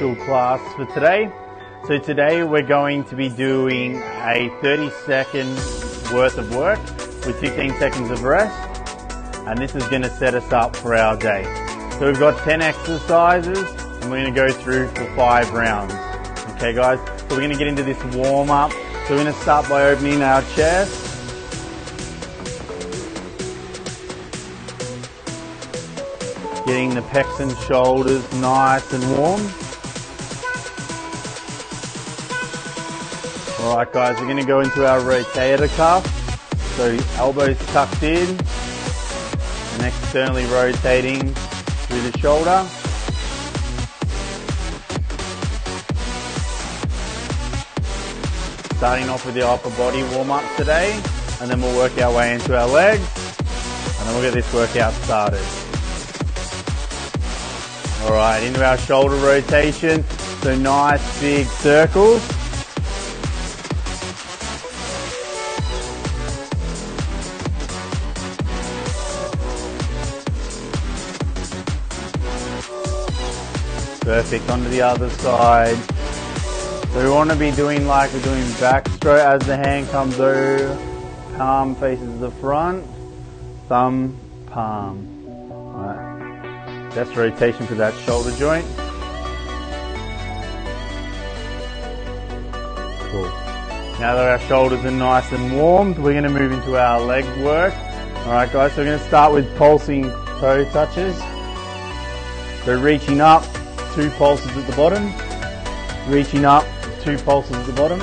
class for today. So today we're going to be doing a 30 second worth of work with 15 seconds of rest. And this is going to set us up for our day. So we've got 10 exercises and we're going to go through for five rounds. Okay guys, so we're going to get into this warm up. So we're going to start by opening our chest. Getting the pecs and shoulders nice and warm. Alright guys, we're going to go into our rotator cuff. So elbows tucked in and externally rotating through the shoulder. Starting off with the upper body warm up today and then we'll work our way into our legs and then we'll get this workout started. Alright, into our shoulder rotation. So nice big circles. Perfect, onto the other side. So we want to be doing like we're doing backstroke as the hand comes over, palm faces the front, thumb, palm. Right. Best rotation for that shoulder joint. Cool. Now that our shoulders are nice and warmed, we're going to move into our leg work. Alright guys, so we're going to start with pulsing toe touches. So reaching up, two pulses at the bottom, reaching up, two pulses at the bottom.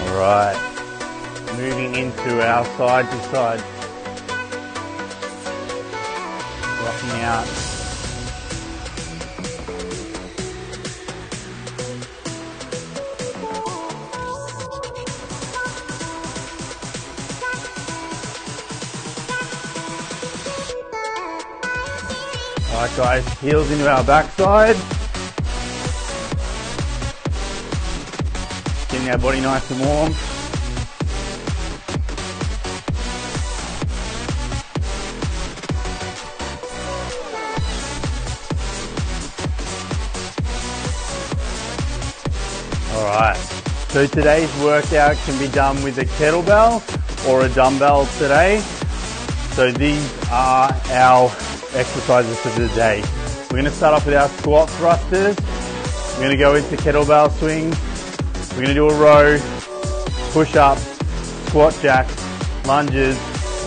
Alright, moving into our side to side. Heels into our backside. Getting our body nice and warm. Alright, so today's workout can be done with a kettlebell or a dumbbell today. So these are our exercises for the day. We're to start off with our squat thrusters. We're going to go into kettlebell swings. We're going to do a row, push up, squat jacks, lunges,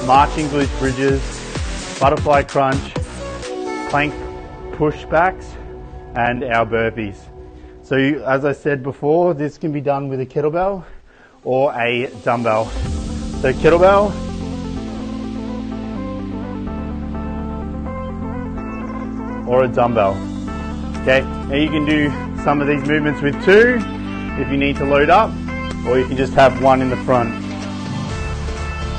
marching glute bridges, butterfly crunch, plank pushbacks, and our burpees. So as I said before, this can be done with a kettlebell or a dumbbell. So kettlebell, or a dumbbell. Okay, now you can do some of these movements with two if you need to load up, or you can just have one in the front.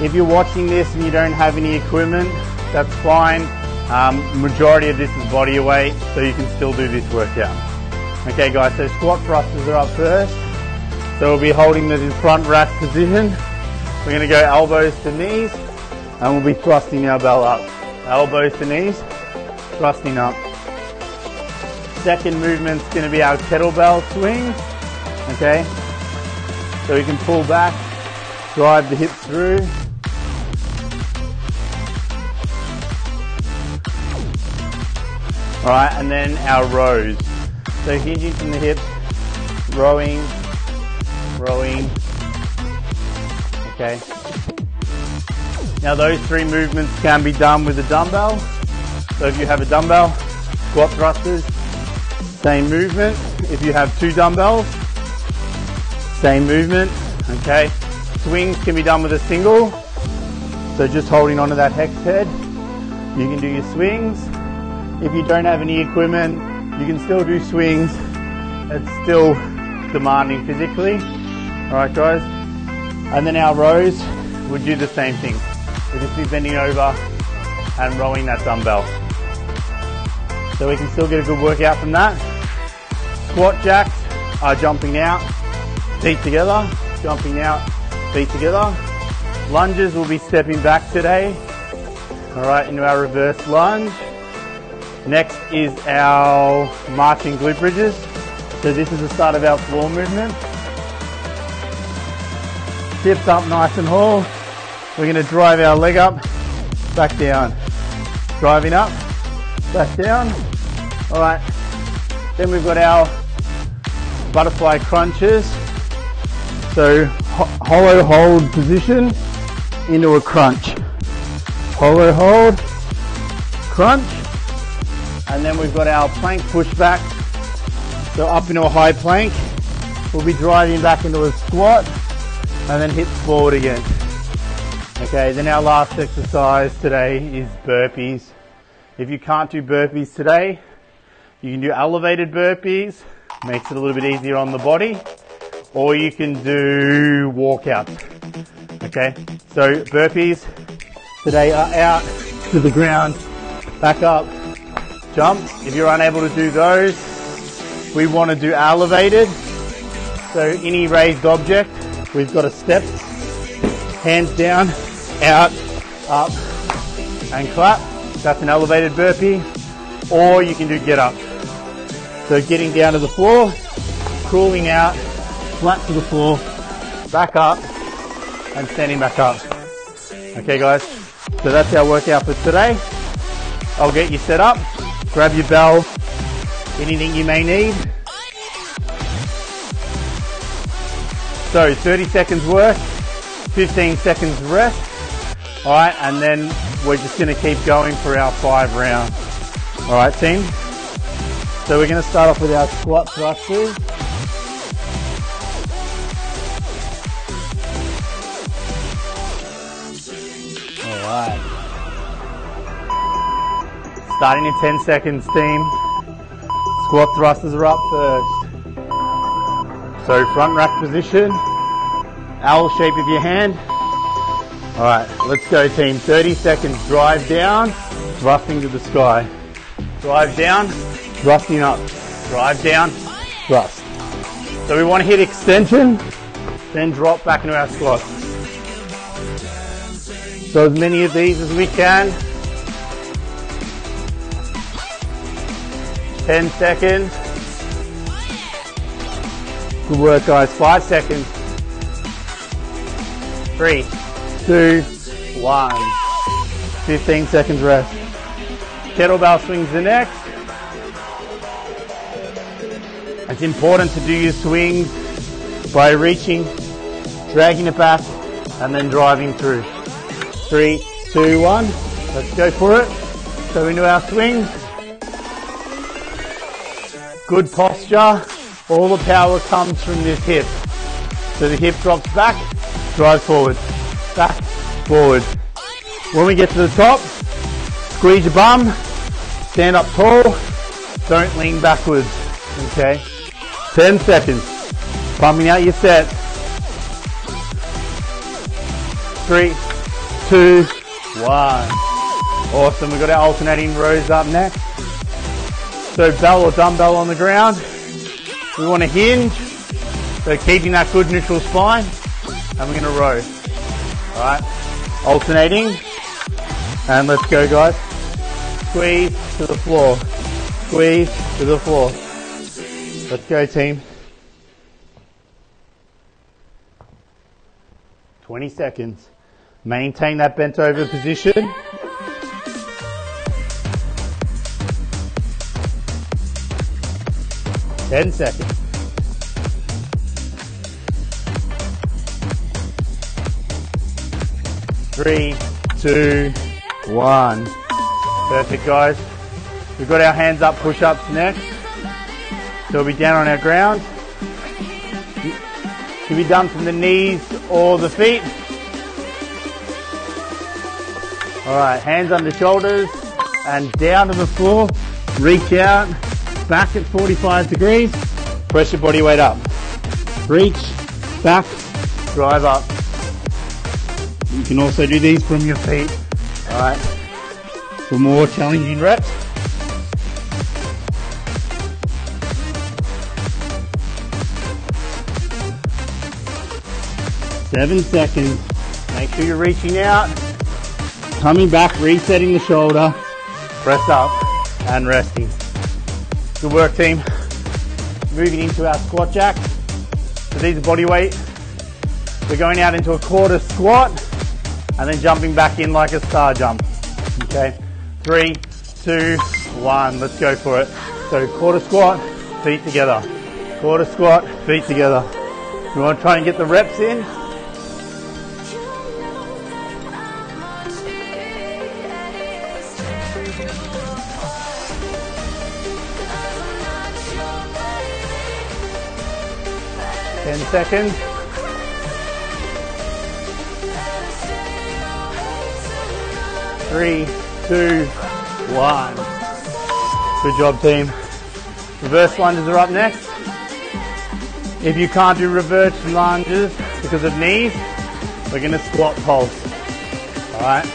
If you're watching this and you don't have any equipment, that's fine. Um, majority of this is body weight, so you can still do this workout. Okay guys, so squat thrusters are up first. So we'll be holding this in front rack position. We're gonna go elbows to knees, and we'll be thrusting our bell up. Elbows to knees, thrusting up. Second movement's gonna be our kettlebell swings, okay? So we can pull back, drive the hips through. All right, and then our rows. So hinging from the hips, rowing, rowing, okay? Now those three movements can be done with a dumbbell. So if you have a dumbbell, squat thrusters, same movement. If you have two dumbbells, same movement, okay? Swings can be done with a single. So just holding onto that hex head, you can do your swings. If you don't have any equipment, you can still do swings. It's still demanding physically. All right, guys. And then our rows would do the same thing. We'll just be bending over, and rowing that dumbbell. So we can still get a good workout from that. Squat jacks are jumping out, feet together, jumping out, feet together. Lunges will be stepping back today. All right, into our reverse lunge. Next is our marching glute bridges. So this is the start of our floor movement. Hips up nice and tall. We're going to drive our leg up, back down. Driving up, back down. All right. Then we've got our butterfly crunches. So hollow hold position into a crunch. Hollow hold, crunch, and then we've got our plank pushback. So up into a high plank. We'll be driving back into a squat and then hips forward again. Okay, then our last exercise today is burpees. If you can't do burpees today, you can do elevated burpees, makes it a little bit easier on the body, or you can do walkouts. Okay, so burpees today are out to the ground, back up, jump. If you're unable to do those, we want to do elevated. So any raised object, we've got a step, hands down, out, up, and clap. That's an elevated burpee. Or you can do get up. So getting down to the floor, crawling out, flat to the floor, back up, and standing back up. Okay guys, so that's our workout for today. I'll get you set up grab your bell, anything you may need. So 30 seconds work, 15 seconds rest. All right, and then we're just gonna keep going for our five rounds. All right, team? So we're gonna start off with our squat thrusters. All right. Starting in 10 seconds, team. Squat thrusters are up first. So front rack position, owl shape of your hand. All right, let's go team. 30 seconds, drive down, thrusting to the sky. Drive down, thrusting up. Drive down, thrust. So we want to hit extension, then drop back into our squat. So as many of these as we can. 10 seconds. Good work guys, five seconds. Three, two, one. 15 seconds rest. Kettlebell swings the next. It's important to do your swings by reaching, dragging it back, and then driving through. Three, two, one. Let's go for it. So into our swings. Good posture. All the power comes from this hip. So the hip drops back, drive forward, back, forward. When we get to the top, squeeze your bum, stand up tall, don't lean backwards, okay? 10 seconds. Pumping out your set. Three, two, one. Awesome, we've got our alternating rows up next. So bell or dumbbell on the ground. We want to hinge, so keeping that good neutral spine, and we're going to row. All right, alternating, and let's go, guys. Squeeze to the floor, squeeze to the floor. Let's go, team. 20 seconds. Maintain that bent over position. 10 seconds. Three, two, one. Perfect, guys. We've got our hands up push-ups next. So we'll be down on our ground. Can be done from the knees or the feet. All right, hands under shoulders and down to the floor. Reach out back at 45 degrees, press your body weight up. Reach, back, drive up. You can also do these from your feet. Alright. for more challenging reps. Seven seconds. Make sure you're reaching out, coming back, resetting the shoulder, press up and resting. Good work team. Moving into our squat jack. So these are body weight. We're going out into a quarter squat and then jumping back in like a star jump. Okay, three, two, one, let's go for it. So quarter squat, feet together. Quarter squat, feet together. You want to try and get the reps in, seconds. Three, two, one. Good job, team. Reverse lunges are up next. If you can't do reverse lunges because of knees, we're going to squat pulse. All right.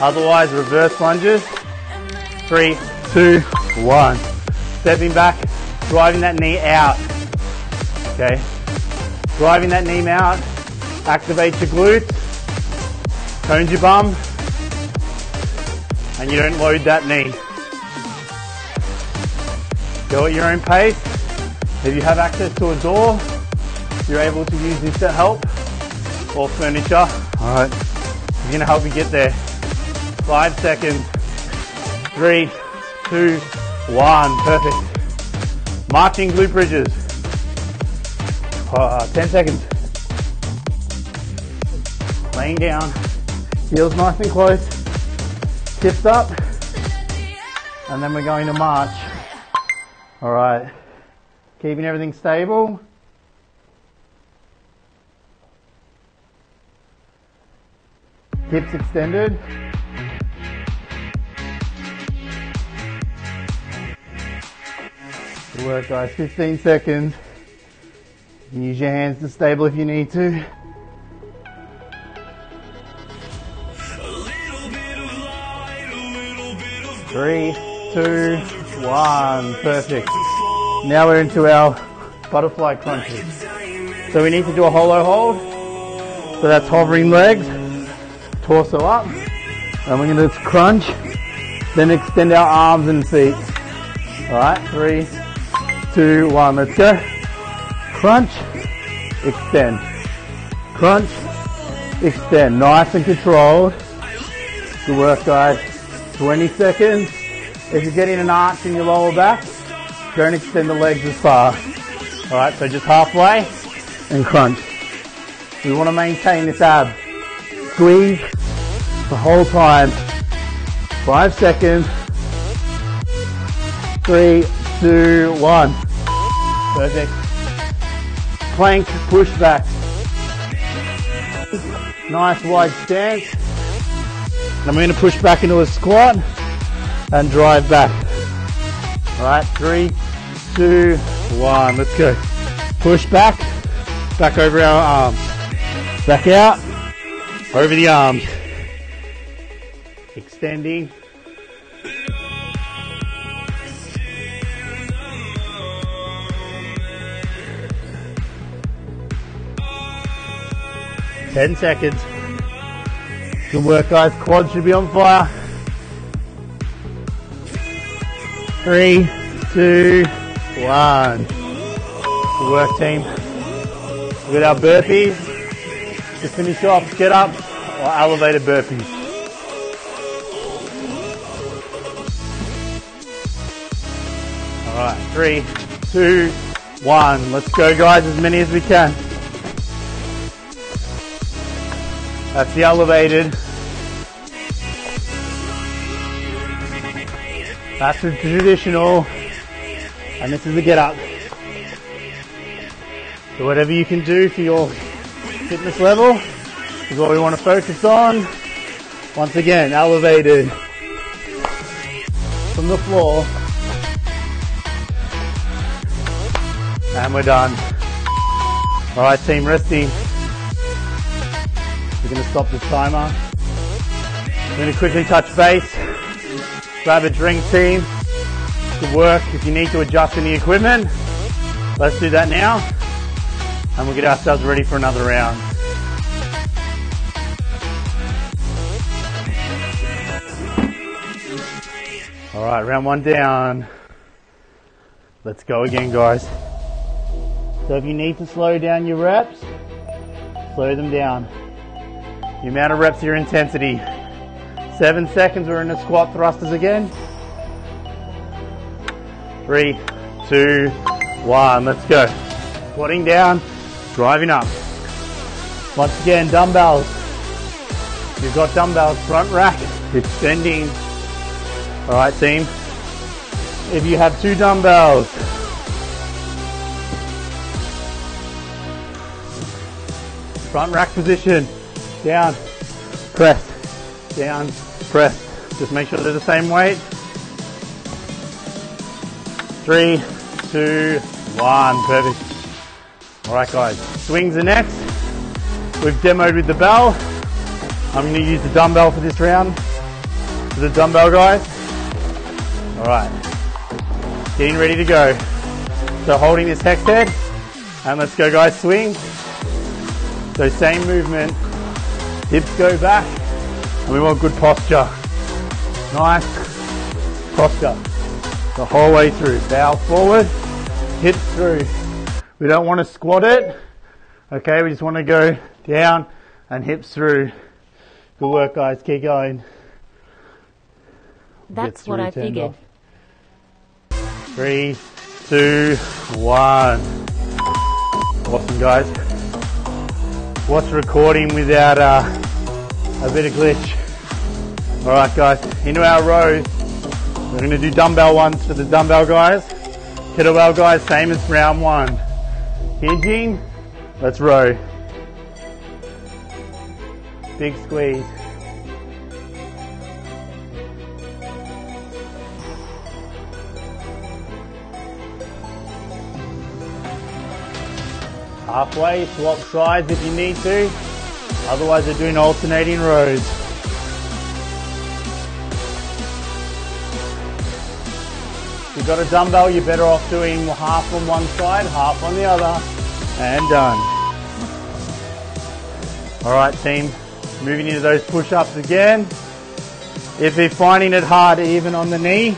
Otherwise, reverse lunges. Three, two, one. Stepping back, driving that knee out. Okay. Driving that knee out. Activate your glutes. Tones your bum and you don't load that knee. Go at your own pace. If you have access to a door, you're able to use this to help or furniture. All right, I'm gonna help you get there. Five seconds. Three, two, one. Perfect. Marching glute bridges. Uh, 10 seconds. Laying down. Heels nice and close hips up, and then we're going to march. All right, keeping everything stable. Hips extended. Good work guys, 15 seconds. Use your hands to stable if you need to. Three, two, one. Perfect. Now we're into our butterfly crunches. So we need to do a hollow hold. So that's hovering legs, torso up. And we're going to crunch, then extend our arms and feet. All right, three, two, one. Let's go. Crunch, extend. Crunch, extend. Nice and controlled. Good work, guys. 20 seconds. If you're getting an arch in your lower back, don't extend the legs as far. All right, so just halfway and crunch. We want to maintain this ab. Squeeze the whole time. Five seconds. Three, two, one. Perfect. Plank push back. Nice wide stance. And I'm going to push back into a squat and drive back. All right, three, two, one. Let's go. Push back, back over our arms. Back out, over the arms. Extending. Ten seconds. Good work, guys. Quad should be on fire. Three, two, one. Good work, team. With our burpees, to finish off, get up or elevated burpees. All right, three, two, one. Let's go, guys, as many as we can. That's the elevated. That's the traditional. And this is the get up. So whatever you can do for your fitness level is what we want to focus on. Once again, elevated from the floor. And we're done. All right, team, resting. Stop the timer. We're going to quickly touch base grab a drink team to work if you need to adjust any equipment. Let's do that now and we'll get ourselves ready for another round. All right, round one down. Let's go again, guys. So if you need to slow down your reps, slow them down. The amount of reps, your intensity. Seven seconds, we're in the squat thrusters again. Three, two, one, let's go. Squatting down, driving up. Once again, dumbbells. You've got dumbbells, front rack, extending. All right, team. If you have two dumbbells, front rack position, down, press, down, press. Just make sure they're the same weight. Three, two, one, perfect. All right, guys, swings are next. We've demoed with the bell. I'm gonna use the dumbbell for this round. For The dumbbell, guys. All right, getting ready to go. So holding this hex head, and let's go, guys, swing. So same movement, hips go back, and we want good posture. Nice posture the whole way through. Bow forward, hips through. We don't want to squat it. Okay, we just want to go down and hips through. Good work, guys. Keep going. That's what I figured. Off. Three, two, one. Awesome, guys. What's recording without uh, a bit of glitch? All right, guys. Into our rows. We're going to do dumbbell ones for the dumbbell guys. Kettlebell guys, same as round one. Hinging, let's row. Big squeeze. Halfway, swap sides if you need to. Otherwise, they're doing alternating rows. If you've got a dumbbell, you're better off doing half on one side, half on the other, and done. All right, team, moving into those push-ups again. If you're finding it hard even on the knee,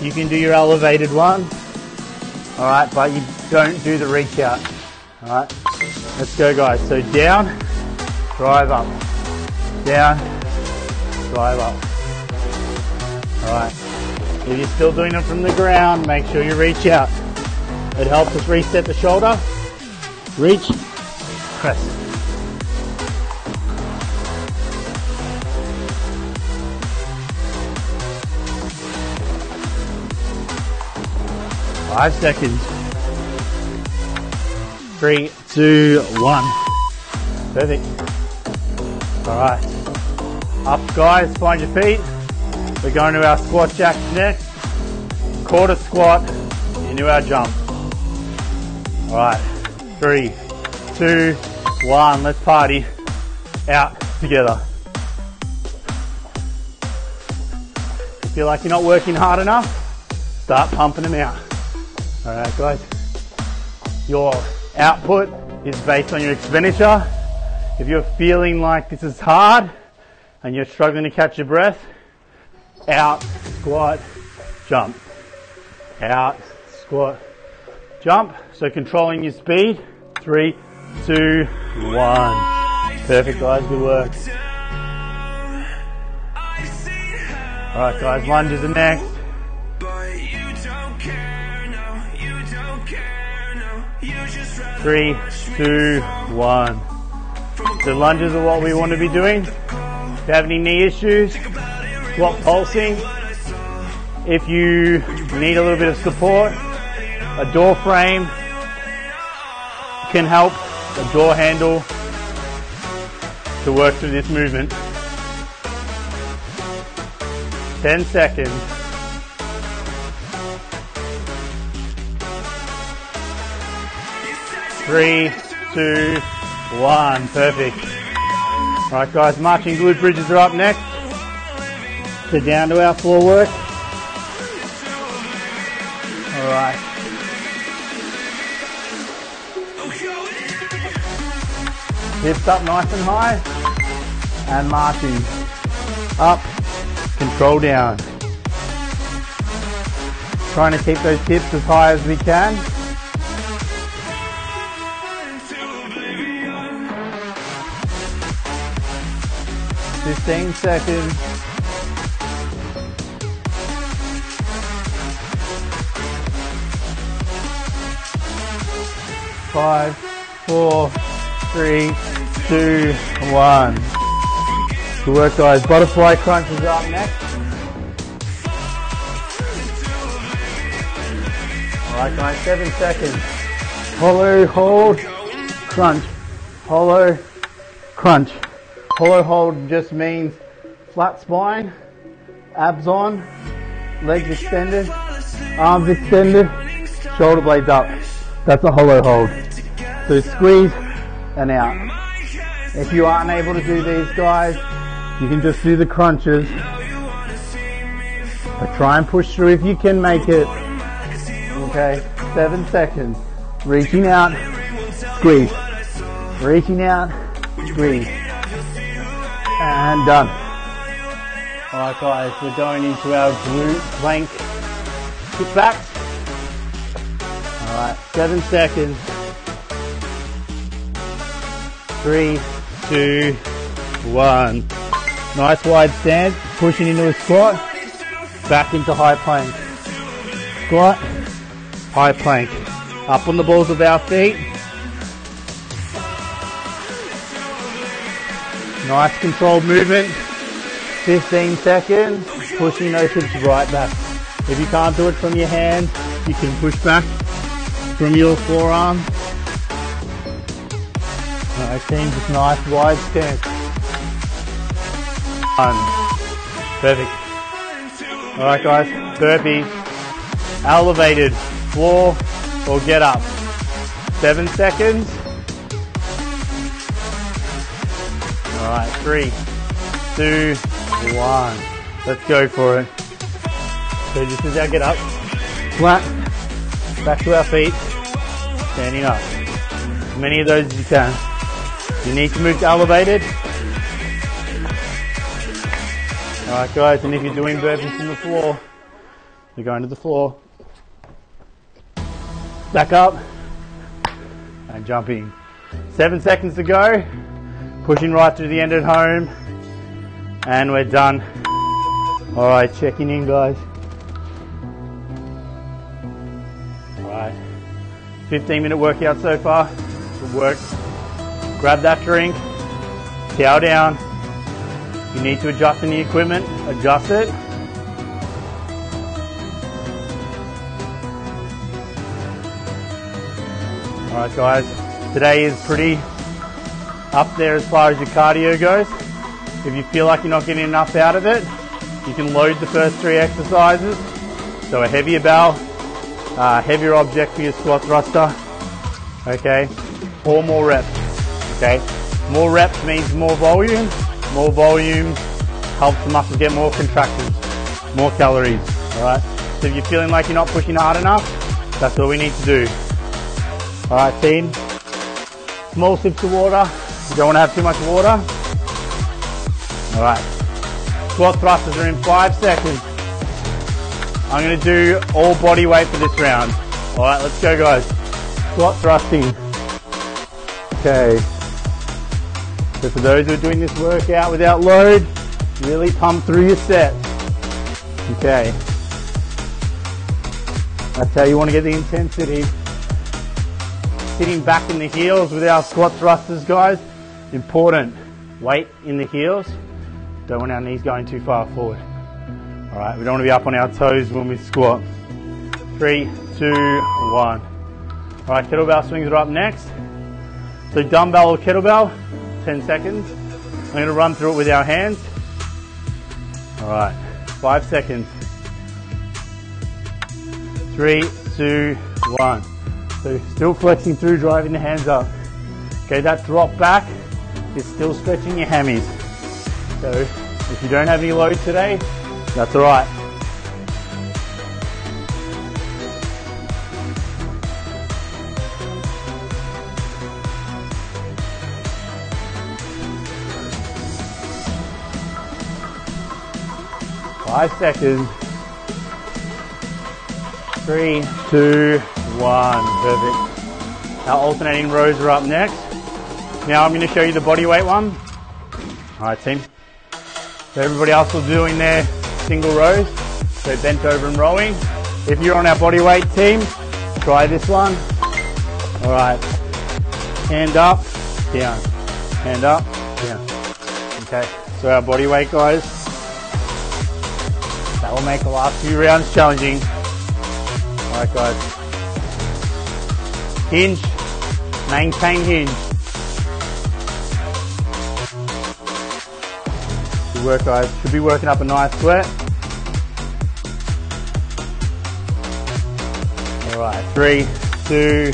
you can do your elevated one. All right, but you don't do the reach out. All right, let's go guys. So down, drive up, down, drive up. All right, if you're still doing it from the ground, make sure you reach out. It helps us reset the shoulder. Reach, press. Five seconds. Three, two, one. Perfect. All right. Up, guys. Find your feet. We're going to our squat jacks next. Quarter squat into our jump. All right. Three, two, one. Let's party. Out together. If you feel like you're not working hard enough, start pumping them out. All right, guys. Your output is based on your expenditure. If you're feeling like this is hard and you're struggling to catch your breath, out, squat, jump. Out, squat, jump. So controlling your speed. Three, two, one. Perfect, guys. Good work. All right, guys. Lunges are next. Three, two, one. The lunges are what we want to be doing. If you have any knee issues, squat pulsing. If you need a little bit of support, a door frame can help, a door handle to work through this movement. 10 seconds. Three, two, one. Perfect. Right, guys, marching glute bridges are up next. So down to our floor work. All right. Hips up nice and high. And marching. Up. Control down. Trying to keep those hips as high as we can. Fifteen seconds. Five, four, three, two, one. Good work guys. Butterfly crunches up next. Alright guys, seven seconds. Hollow hold, crunch. Hollow, crunch. Hollow hold just means flat spine, abs on, legs extended, arms extended, shoulder blades up. That's a hollow hold. So squeeze and out. If you aren't able to do these guys, you can just do the crunches. But try and push through if you can make it. Okay, seven seconds. Reaching out, squeeze. Reaching out, squeeze. And done. Alright guys, we're going into our glute plank kickbacks. Alright, seven seconds. Three, two, one. Nice wide stance, pushing into a squat, back into high plank. Squat, high plank. Up on the balls of our feet. Nice controlled movement. 15 seconds, pushing those hips right back. If you can't do it from your hand, you can push back from your forearm. Alright team, just nice wide stance. One. Perfect. Alright guys, burpees. Elevated, floor or get up. Seven seconds. Alright, three, two, one. Let's go for it. So this is our get up. Flat. Back to our feet. Standing up. As many of those as you can. You need to move to elevated. Alright guys, and if you're doing burpees from the floor, you're going to the floor. Back up. And jumping. Seven seconds to go. Pushing right to the end at home. And we're done. Alright, checking in guys. Alright. 15 minute workout so far. Good work. Grab that drink. Cow down. You need to adjust any equipment, adjust it. Alright guys, today is pretty up there as far as your cardio goes. If you feel like you're not getting enough out of it, you can load the first three exercises. So a heavier bell, heavier object for your squat thruster. Okay, four more reps. Okay, more reps means more volume. More volume helps the muscles get more contracted, more calories. All right. So if you're feeling like you're not pushing hard enough, that's what we need to do. All right, team. Small sips of water. You don't want to have too much water. All right. Squat thrusters are in five seconds. I'm going to do all body weight for this round. All right, let's go, guys. Squat thrusting. Okay. So for those who are doing this workout without load, really pump through your sets. Okay. That's how you want to get the intensity. Sitting back in the heels with our squat thrusters, guys. Important. Weight in the heels. Don't want our knees going too far forward. All right, we don't want to be up on our toes when we squat. Three, two, one. All right, kettlebell swings are up next. So dumbbell or kettlebell, 10 seconds. I'm going to run through it with our hands. All right, five seconds. Three, two, one. So still flexing through, driving the hands up. Okay, that drop back is still stretching your hammies. So if you don't have any load today, That's all right. Five seconds. Three, two, one. Perfect. Our alternating rows are up next. Now I'm going to show you the body weight one. All right, team. So everybody else will doing their single rows. So bent over and rowing. If you're on our body weight team, try this one. All right. Hand up, down. Hand up, down. Okay. So our body weight guys. That will make the last few rounds challenging. All right, guys. Hinge. Maintain hinge. Good work, guys. Should be working up a nice sweat. All right, three, two,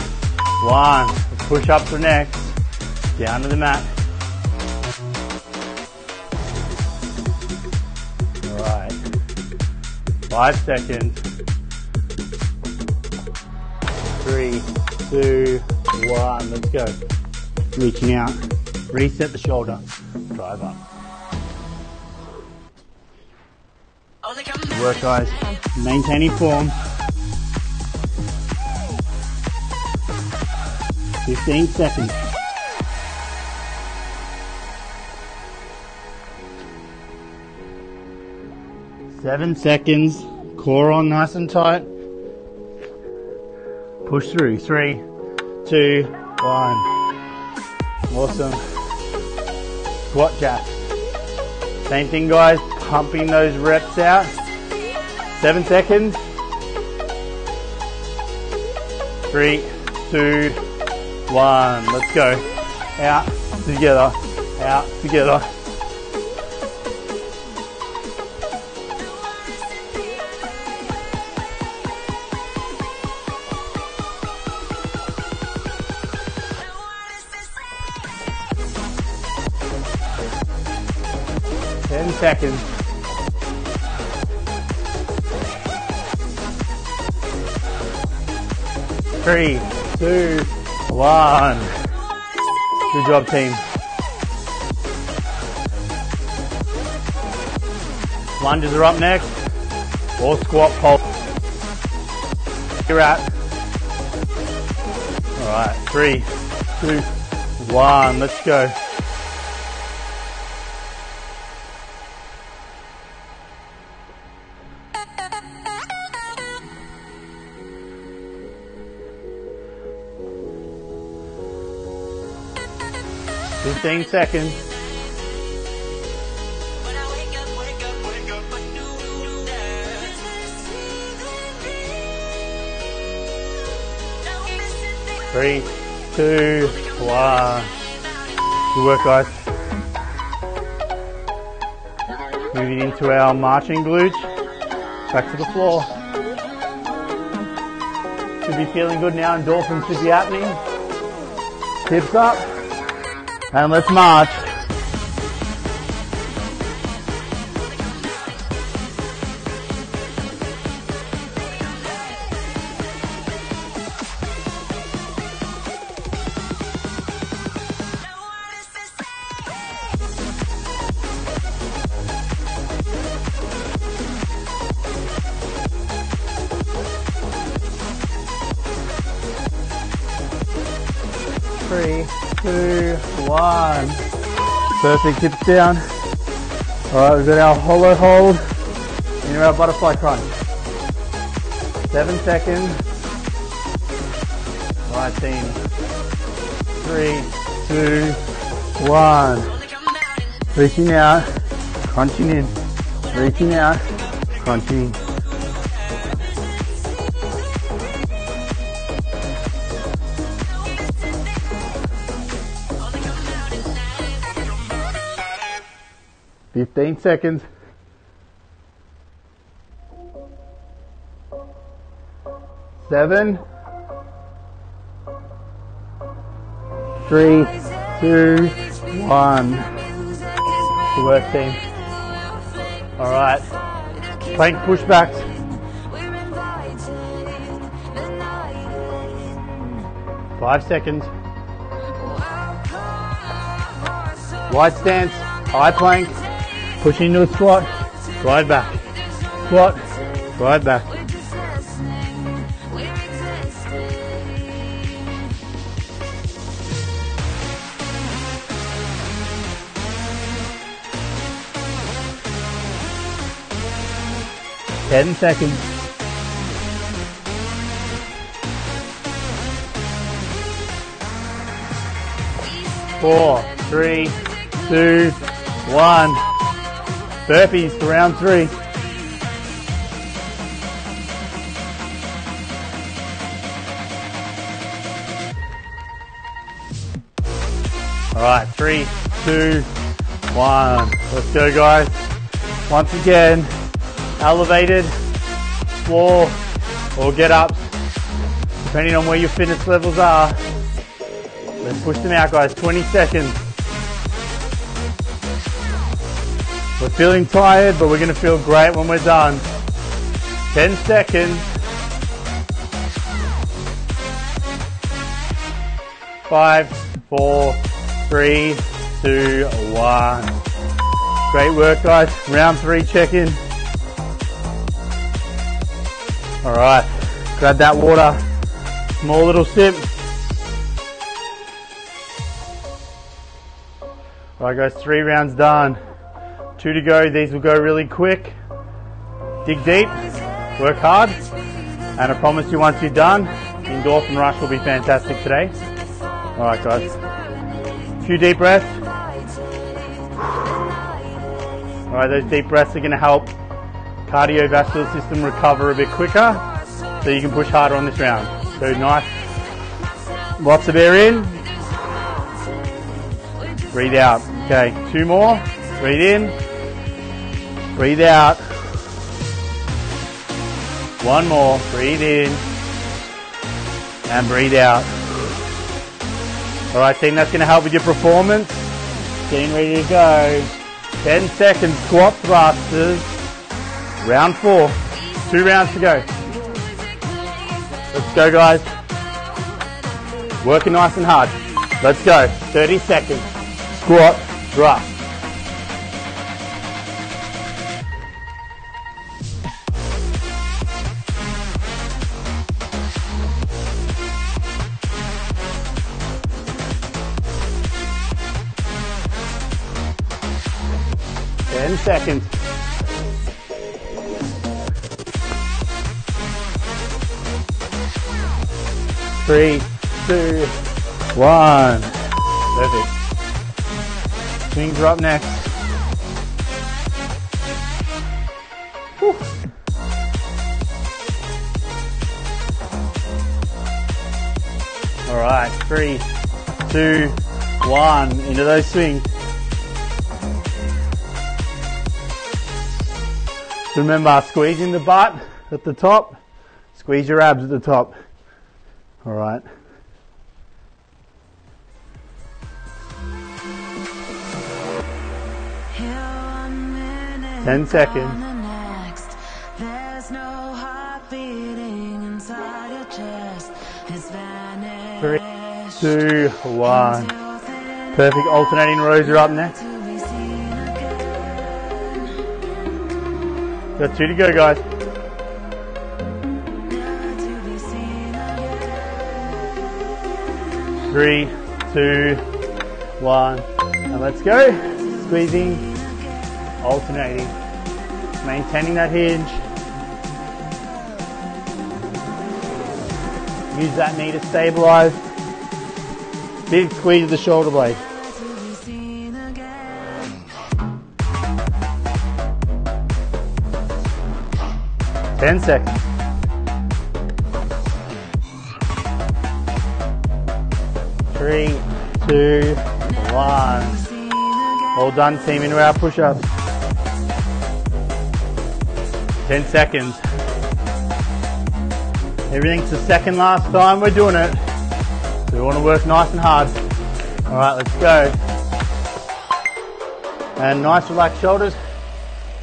one. Push up for next. Down to the mat. All right. Five seconds. Three, two, one. Let's go. Reaching out. Reset the shoulder. Drive up. Work, guys. Maintaining form. 15 seconds. Seven seconds. Core on nice and tight. Push through. Three, two, one. Awesome. Squat jack. Same thing, guys. Pumping those reps out. Seven seconds. Three, two, one. Let's go. Out, together, out, together. Ten seconds. Three, two, one. Good job, team. Lunges are up next. Or squat pulse. You're at. All right, three, two, one. Let's go. Fifteen seconds. Three, two, one. Good work, guys. Moving into our marching glutes. Back to the floor. Should be feeling good now. Endorphins should be happening. Hips up. And let's march. Three, two, one. Perfect, hips down. All right, we've got our hollow hold and our butterfly crunch. Seven seconds. All right, team. Three, two, one. Reaching out, crunching in. Reaching out, crunching. Fifteen seconds. Seven. Three, two, one. Good work, team. All right. Plank pushbacks. Five seconds. Wide stance, high plank, push into a squat, glide back. Squat, glide back. Ten seconds. Four, three, two, one. Burpees for round three. All right, three, two, one. Let's go, guys. Once again, elevated, floor, or get ups, depending on where your fitness levels are. Let's push them out, guys. 20 seconds. We're feeling tired, but we're going to feel great when we're done. 10 seconds. Five, four, three, two, one. Great work, guys. Round three check-in. All right, grab that water. Small little sip. All right, guys, three rounds done. Two to go. These will go really quick. Dig deep, work hard, and I promise you once you're done, endorphin rush will be fantastic today. All right, guys. A few deep breaths. All right, those deep breaths are going to help cardiovascular system recover a bit quicker, so you can push harder on this round. So nice. Lots of air in. Breathe out. Okay, two more. Breathe in. Breathe out. One more. Breathe in. And breathe out. All right, team, that's going to help with your performance. Getting ready to go. 10 seconds squat thrusters. Round four. Two rounds to go. Let's go, guys. Working nice and hard. Let's go. 30 seconds. Squat, thrust. Seconds. Three, two, one. Perfect. Swings are up next. All right, three, two, one. Into those swings. Remember, squeezing the butt at the top, squeeze your abs at the top. All right. Ten seconds. Three, two, one. Perfect. Alternating rows are up next. Got two to go, guys. Three, two, one, and let's go. Squeezing, alternating, maintaining that hinge. Use that knee to stabilize. Big squeeze of the shoulder blade. Ten seconds. Three, two, one. All done, team into our push-ups. Ten seconds. Everything's the second last time we're doing it. So we want to work nice and hard. All right, let's go. And nice relaxed shoulders.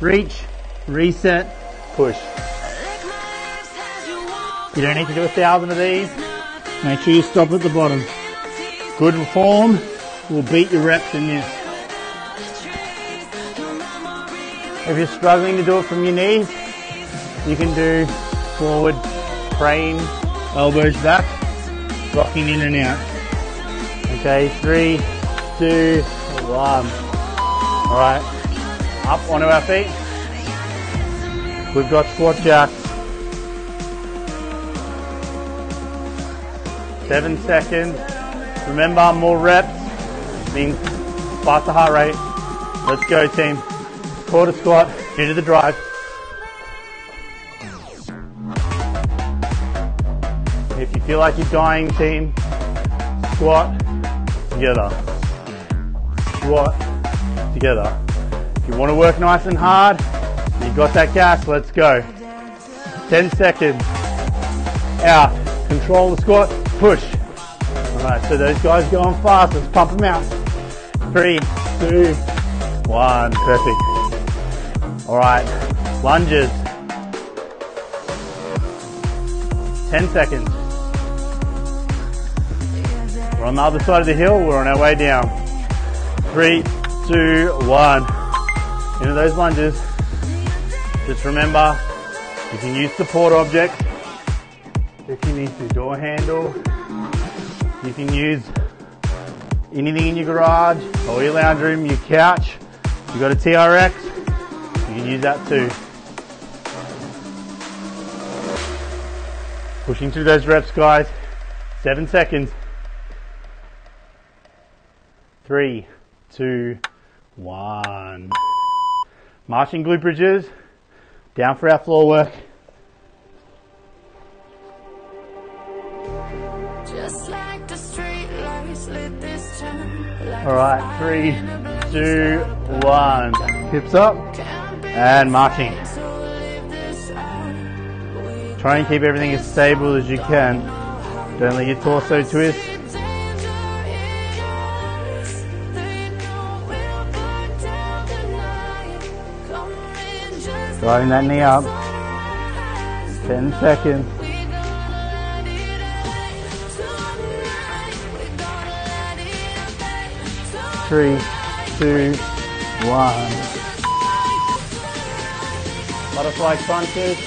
Reach, reset, push. You don't need to do a thousand of these. Make sure you stop at the bottom. Good form will beat your reps in this. If you're struggling to do it from your knees, you can do forward, praying, elbows back, rocking in and out. Okay, three, two, one. All right, up onto our feet. We've got squat jacks. Seven seconds. Remember, more reps means faster heart rate. Let's go, team. Quarter squat into the drive. If you feel like you're dying, team, squat together. Squat together. If you want to work nice and hard, you got that gas, let's go. 10 seconds. Out. Control the squat. Push. Alright, so those guys going fast. Let's pump them out. Three, two, one. Perfect. Alright. Lunges. 10 seconds. We're on the other side of the hill. We're on our way down. Three, two, one. Into those lunges. Just remember, you can use support objects if you need to. Door handle. You can use anything in your garage or your lounge room, your couch. You got a TRX, you can use that too. Pushing through those reps, guys. Seven seconds. Three, two, one. Marching glute bridges. Down for our floor work. All right, three, two, one. Hips up and marching. Try and keep everything as stable as you can. Don't let your torso twist. Driving that knee up. 10 seconds. Three, two, one. Butterfly crunches.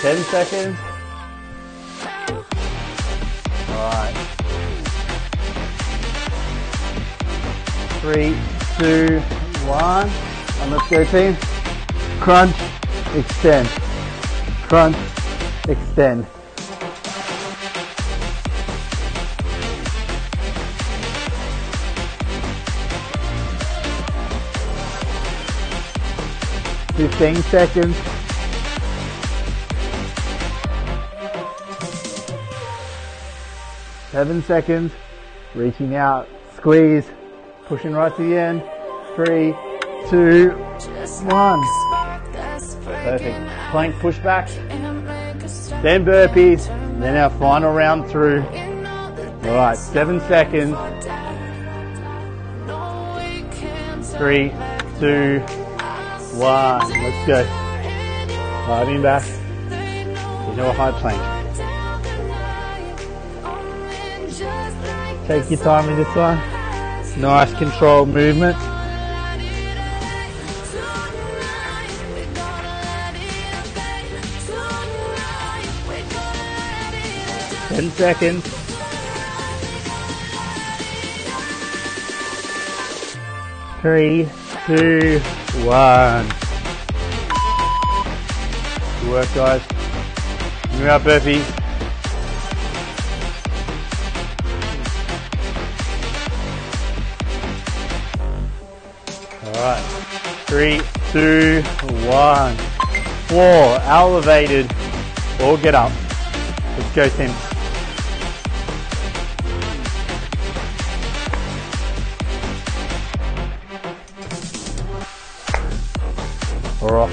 10 seconds. Alright. Three, two, one. And let's go team crunch, extend, crunch, extend. Fifteen seconds. Seven seconds. Reaching out, squeeze, pushing right to the end. Three, two, one. Perfect. Plank pushbacks, then burpees, then our final round through. All right, seven seconds. Three, two, one. Let's go. Driving back into a high plank. Take your time with this one. Nice controlled movement. 10 seconds. Three, two, one. Good work, guys. Move out burpees. Alright. Three, two, one. Floor, elevated, or get up. Let's go, Tim.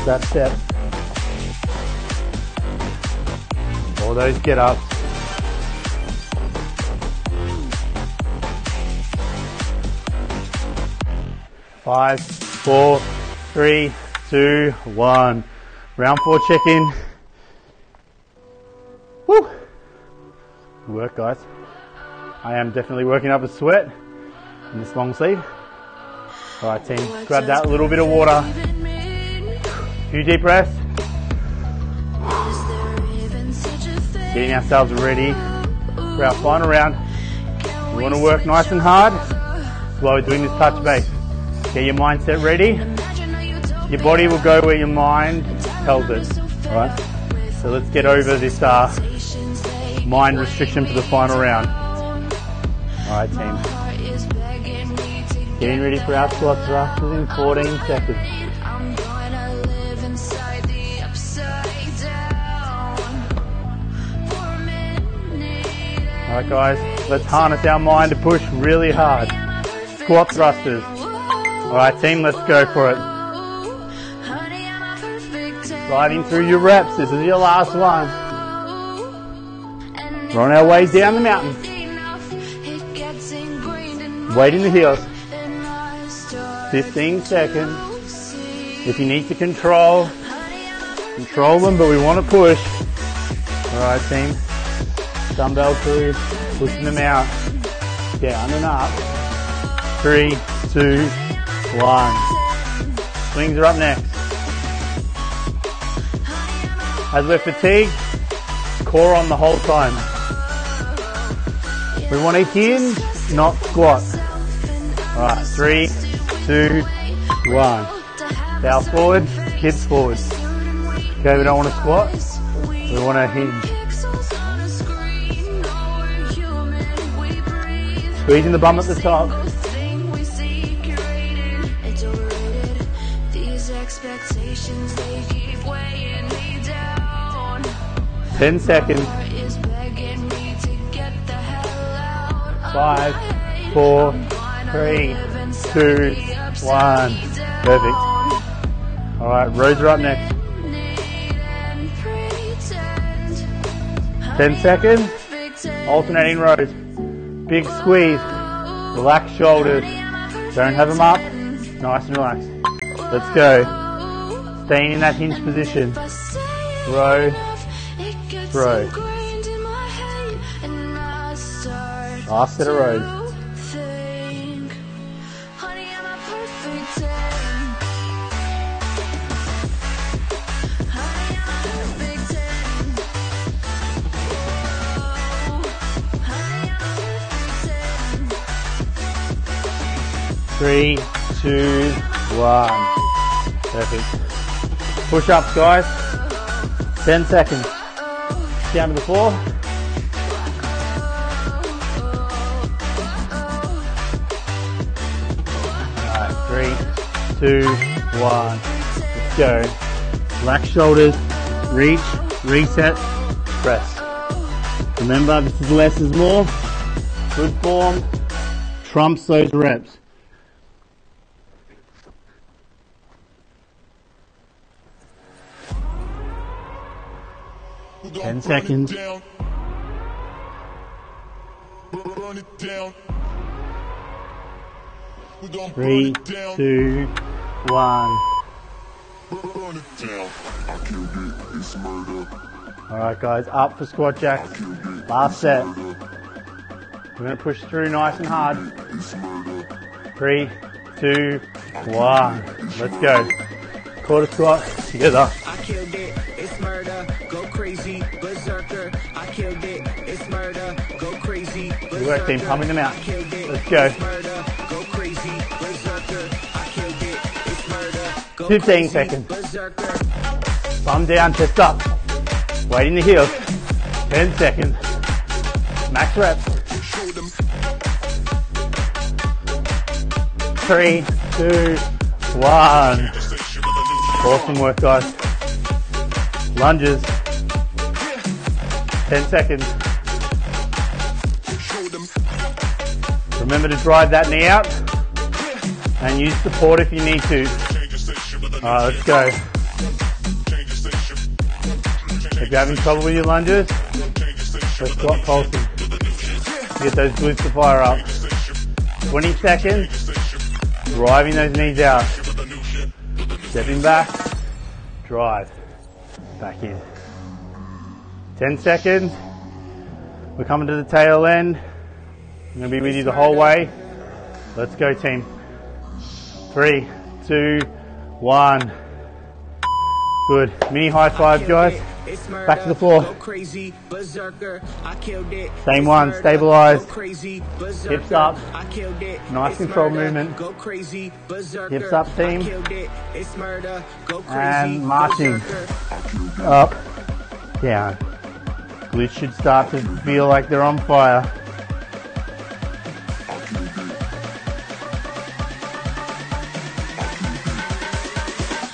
Or it. All those get ups. Five, four, three, two, one. Round four check-in. Woo! Good work, guys. I am definitely working up a sweat in this long sleeve. All right, team, grab that little bit of water. Few deep breaths. Getting ourselves ready for our final round. We want to work nice and hard while we're doing this touch base. Get your mindset ready. Your body will go where your mind tells it. Alright? So let's get over this uh, mind restriction for the final round. Alright team. Getting ready for our squat thrusters in 14 seconds. Alright guys, let's harness our mind to push really hard. Squat thrusters. Alright team, let's go for it. Sliding through your reps, this is your last one. We're on our way down the mountain. Weight in the heels. 15 seconds. If you need to control, control them, but we want to push. Alright team. Dumbbell crew, pushing them out. Down and up. Three, two, one. Swings are up next. As we're fatigued, core on the whole time. We want to hinge, not squat. Alright, three, two, one. Bow forward, hips forward. Okay, we don't want to squat. We want to hinge. Squeezing the bum at the top. Ten seconds. Five, four, three, two, one. Perfect. All right, rows are up next. Ten seconds. Alternating rows. Big squeeze. Relax shoulders. Don't have them up. Nice and relaxed. Let's go. Staying in that hinge position. Row. Row. Last set of rows. Three, two, one. Perfect. Push ups, guys. 10 seconds. Down to the floor. Alright, three, two, one. Let's go. Relax shoulders, reach, reset, press. Remember, this is less is more. Good form trumps those reps. Ten seconds. Three, two, one. Alright guys, up for squat jacks. Last set. We're going to push through nice and hard. Three, two, one. Let's go. Quarter squat together. Killed it, it's murder, go crazy, Good work team, pumping them out. I killed it, Let's go. murder, go crazy, berserker. I killed it, it's murder, go 15 crazy, seconds. berserker. Down, chest up. Weight in the heels. 10 seconds. Max reps. Three, two, one. Awesome work, guys. Lunges. 10 seconds. Remember to drive that knee out and use support if you need to. Alright, let's go. If you're having trouble with your lunges, let's squat pulsing. Get those glutes to fire up. 20 seconds, driving those knees out. Stepping back, drive. back in. 10 seconds. We're coming to the tail end. I'm going to be with you the whole way. Let's go, team. Three, two, one. Good. Mini high five, guys. Back to the floor. Same one, stabilize. Hips up. Nice control movement. Hips up, team. And marching. Up, down. Glutes should start to feel like they're on fire.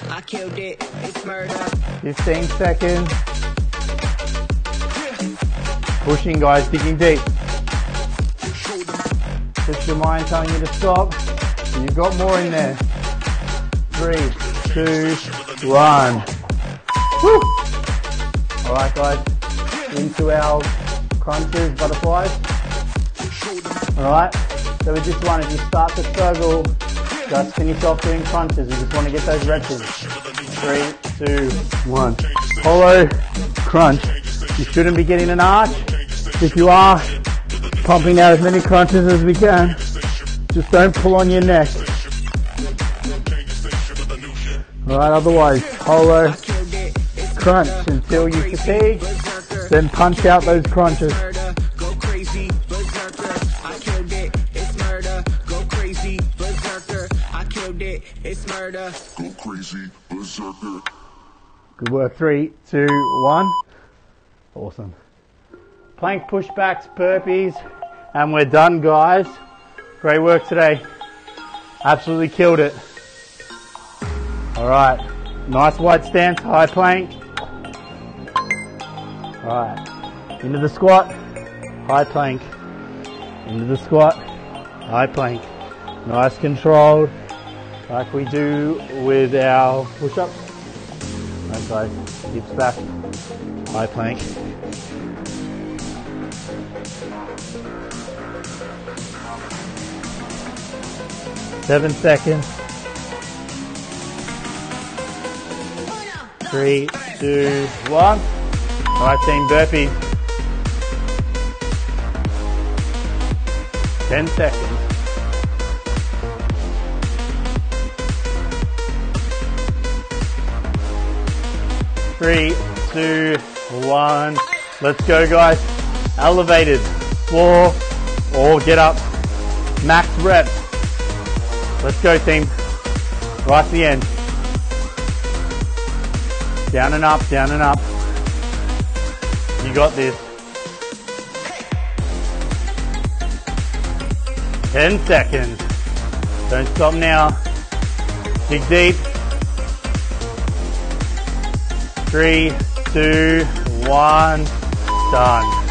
I killed it. It's murder. 15 seconds. Pushing, guys, digging deep. Just your mind telling you to stop. You've got more in there. Three, two, one. Woo! All right, guys. Into our crunches, butterflies. All right. So with this one, if you start to struggle, just finish off doing crunches. We just want to get those reps. Three, two, one. Hollow crunch. You shouldn't be getting an arch. If you are, pumping out as many crunches as we can. Just don't pull on your neck. Alright, otherwise, hollow crunch until you fatigue. Then punch out those crunches. Good work. Three, two, one. Awesome. Plank pushbacks, burpees, and we're done, guys. Great work today. Absolutely killed it. All right. Nice wide stance, high plank. All right. Into the squat, high plank. Into the squat, high plank. Nice controlled, like we do with our push-ups. Right guys, hips back, high plank. Seven seconds. Three, two, one. Alright team, burpee. Ten seconds. Three, two, one. Let's go, guys. Elevated, floor, or get up. Max reps. Let's go, team. Right to the end. Down and up, down and up. You got this. 10 seconds. Don't stop now. Dig deep. Three, two, one. Done.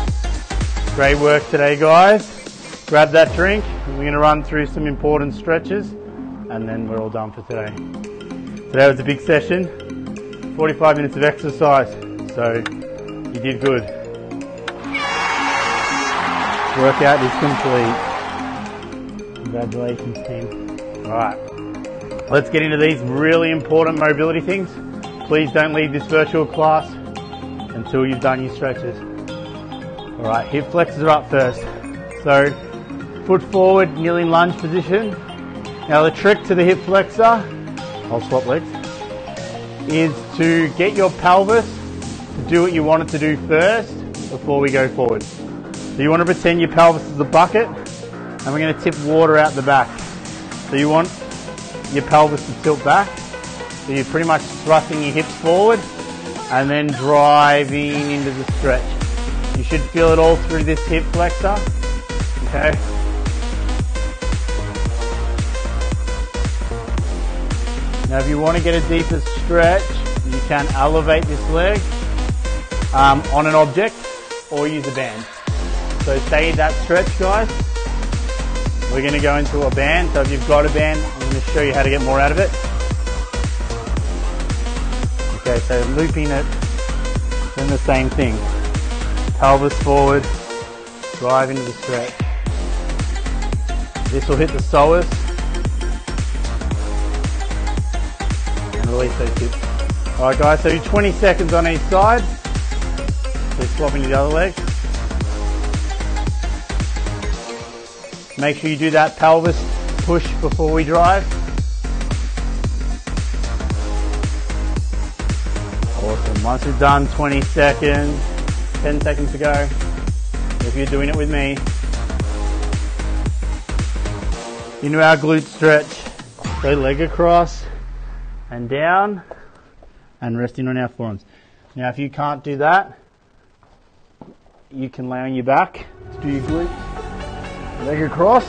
Great work today, guys. Grab that drink. We're going to run through some important stretches and then we're all done for today. Today was a big session. 45 minutes of exercise. So you did good. Workout is complete. Congratulations, team. All right. Let's get into these really important mobility things. Please don't leave this virtual class until you've done your stretches. All right, hip flexors are up first. So, foot forward, kneeling lunge position. Now the trick to the hip flexor, I'll swap legs, is to get your pelvis do what you want it to do first before we go forward. So you want to pretend your pelvis is a bucket and we're going to tip water out the back. So you want your pelvis to tilt back. So you're pretty much thrusting your hips forward and then driving into the stretch. You should feel it all through this hip flexor. Okay. Now if you want to get a deeper stretch, you can elevate this leg um, on an object or use a band. So say that stretch guys, we're going to go into a band. So if you've got a band, I'm going to show you how to get more out of it. Okay, so looping it, then the same thing. Pelvis forward, drive into the stretch. This will hit the psoas and release those hips. Alright guys, so 20 seconds on each side. So swapping to the other leg. Make sure you do that pelvis push before we drive. Awesome. Once you're done, 20 seconds, 10 seconds to go. If you're doing it with me. Into our glute stretch. So leg across and down and resting on our forearms. Now if you can't do that, you can lay on your back. Let's do your glutes. Leg across.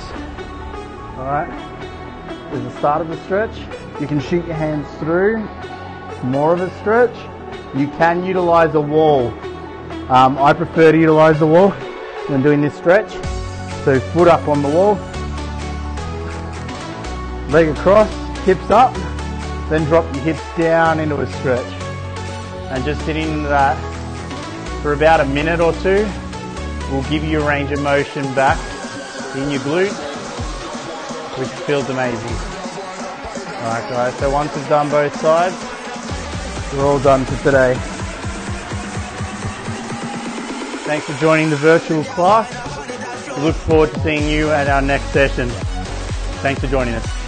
Alright. There's the start of the stretch. You can shoot your hands through. More of a stretch. You can utilize a wall. Um, I prefer to utilize the wall when doing this stretch. So foot up on the wall. Leg across, hips up, then drop your hips down into a stretch. And just sitting in that for about a minute or two we'll give you a range of motion back in your glute, which feels amazing. Alright guys, so once we've done both sides, we're all done for today. Thanks for joining the virtual class. We look forward to seeing you at our next session. Thanks for joining us.